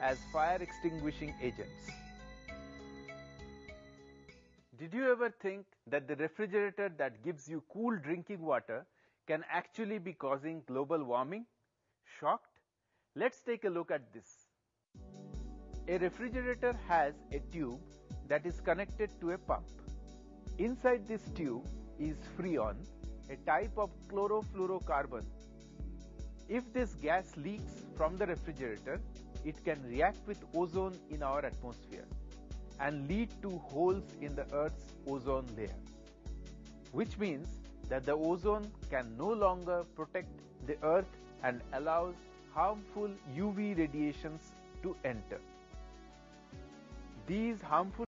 as fire extinguishing agents. Did you ever think that the refrigerator that gives you cool drinking water can actually be causing global warming? Shocked? Let's take a look at this. A refrigerator has a tube that is connected to a pump. Inside this tube is freon, a type of chlorofluorocarbon. If this gas leaks from the refrigerator, it can react with ozone in our atmosphere and lead to holes in the Earth's ozone layer, which means that the ozone can no longer protect the Earth and allows harmful UV radiations to enter. These harmful